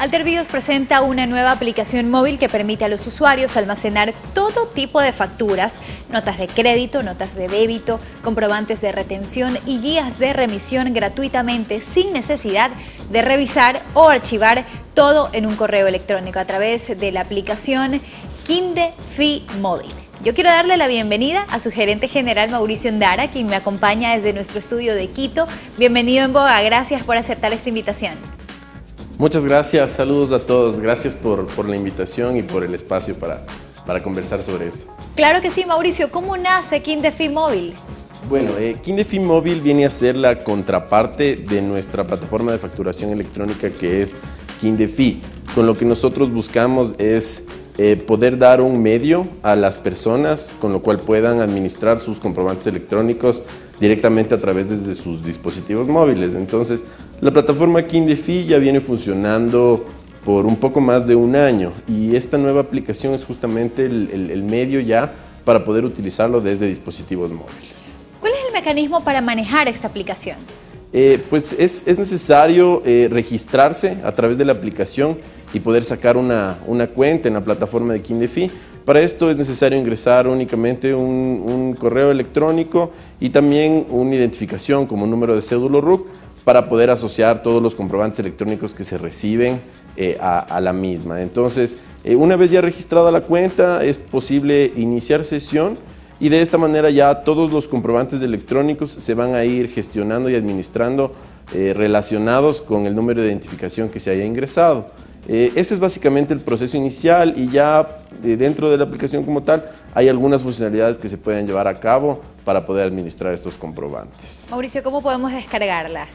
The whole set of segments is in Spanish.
Alterbios presenta una nueva aplicación móvil que permite a los usuarios almacenar todo tipo de facturas, notas de crédito, notas de débito, comprobantes de retención y guías de remisión gratuitamente sin necesidad de revisar o archivar todo en un correo electrónico a través de la aplicación KindeFi Móvil. Yo quiero darle la bienvenida a su gerente general Mauricio Endara, quien me acompaña desde nuestro estudio de Quito. Bienvenido en Boga, gracias por aceptar esta invitación. Muchas gracias, saludos a todos. Gracias por, la invitación y por el espacio para, para conversar sobre esto. Claro que sí, Mauricio. ¿Cómo nace KindeFi Móvil? Bueno, eh, KindeFi Móvil viene a ser la contraparte de nuestra plataforma de facturación electrónica que es KindeFi. Con lo que nosotros buscamos es eh, poder dar un medio a las personas con lo cual puedan administrar sus comprobantes electrónicos directamente a través de sus dispositivos móviles. Entonces, la plataforma KindeFi ya viene funcionando por un poco más de un año y esta nueva aplicación es justamente el, medio ya para poder utilizarlo desde dispositivos móviles. ¿Cuál es el mecanismo para manejar esta aplicación? Eh, pues es, necesario eh, registrarse a través de la aplicación y poder sacar una, cuenta en la plataforma de KindeFi. Para esto es necesario ingresar únicamente un, correo electrónico y también una identificación como número de cédulo RUC para poder asociar todos los comprobantes electrónicos que se reciben eh, a, la misma. Entonces, eh, una vez ya registrada la cuenta, es posible iniciar sesión y de esta manera ya todos los comprobantes electrónicos se van a ir gestionando y administrando eh, relacionados con el número de identificación que se haya ingresado. Eh, ese es básicamente el proceso inicial y ya eh, dentro de la aplicación como tal hay algunas funcionalidades que se pueden llevar a cabo para poder administrar estos comprobantes. Mauricio, ¿cómo podemos descargarla?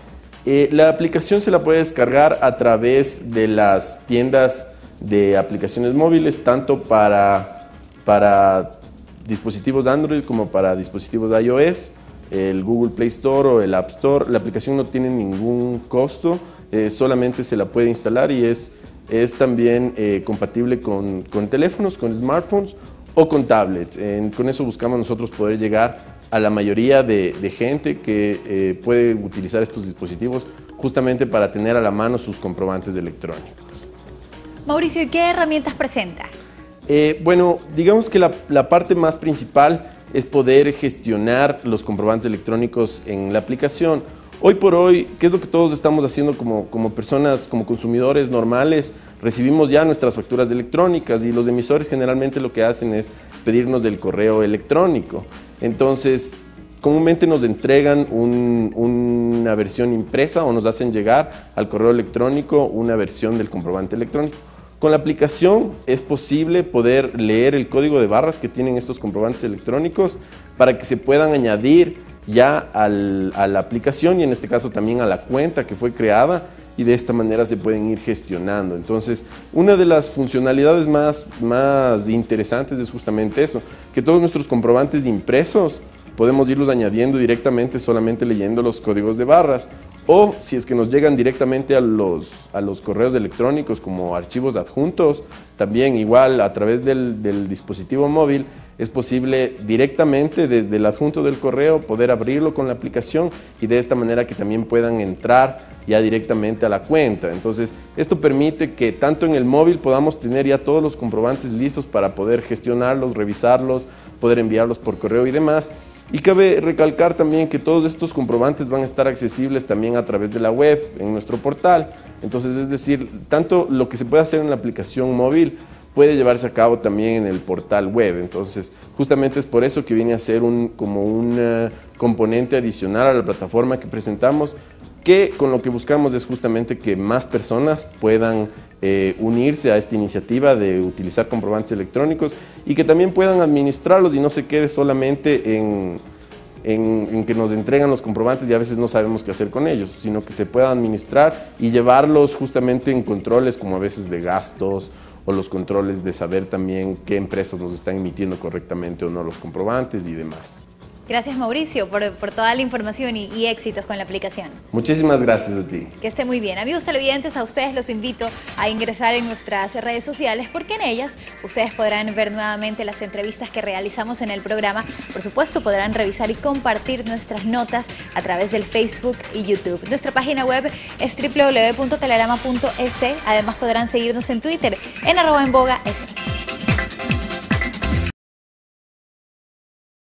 Eh, la aplicación se la puede descargar a través de las tiendas de aplicaciones móviles, tanto para, para dispositivos Android como para dispositivos iOS, el Google Play Store o el App Store. La aplicación no tiene ningún costo, solamente se la puede instalar y es es también eh, compatible con, teléfonos, con smartphones o con tablets. con eso buscamos nosotros poder llegar a la mayoría de, gente que eh, puede utilizar estos dispositivos justamente para tener a la mano sus comprobantes electrónicos. Mauricio, ¿y qué herramientas presenta? Eh, bueno, digamos que la, parte más principal es poder gestionar los comprobantes electrónicos en la aplicación. Hoy por hoy, ¿qué es lo que todos estamos haciendo como, como personas, como consumidores normales? Recibimos ya nuestras facturas electrónicas y los emisores generalmente lo que hacen es pedirnos del correo electrónico. Entonces, comúnmente nos entregan una versión impresa o nos hacen llegar al correo electrónico una versión del comprobante electrónico. Con la aplicación es posible poder leer el código de barras que tienen estos comprobantes electrónicos para que se puedan añadir ya a la aplicación y en este caso también a la cuenta que fue creada y de esta manera se pueden ir gestionando. Entonces, una de las funcionalidades más, más interesantes es justamente eso, que todos nuestros comprobantes impresos podemos irlos añadiendo directamente solamente leyendo los códigos de barras o si es que nos llegan directamente a los, a los correos electrónicos como archivos adjuntos, también igual a través del, del dispositivo móvil es posible directamente desde el adjunto del correo poder abrirlo con la aplicación y de esta manera que también puedan entrar ya directamente a la cuenta. Entonces, esto permite que tanto en el móvil podamos tener ya todos los comprobantes listos para poder gestionarlos, revisarlos, poder enviarlos por correo y demás. Y cabe recalcar también que todos estos comprobantes van a estar accesibles también a través de la web, en nuestro portal. Entonces, es decir, tanto lo que se puede hacer en la aplicación móvil puede llevarse a cabo también en el portal web. Entonces, justamente es por eso que viene a ser un, como un eh, componente adicional a la plataforma que presentamos, que con lo que buscamos es justamente que más personas puedan eh, unirse a esta iniciativa de utilizar comprobantes electrónicos y que también puedan administrarlos y no se quede solamente en, en, que nos entregan los comprobantes y a veces no sabemos qué hacer con ellos, sino que se puedan administrar y llevarlos justamente en controles como a veces de gastos o los controles de saber también qué empresas nos están emitiendo correctamente o no los comprobantes y demás. Gracias Mauricio por, toda la información y, éxitos con la aplicación. Muchísimas gracias a ti. Que esté muy bien. Amigos televidentes, a ustedes los invito a ingresar en nuestras redes sociales porque en ellas ustedes podrán ver nuevamente las entrevistas que realizamos en el programa. Por supuesto, podrán revisar y compartir nuestras notas a través del Facebook y YouTube. Nuestra página web es www.telerama.es. Además podrán seguirnos en Twitter en arroba en boga S.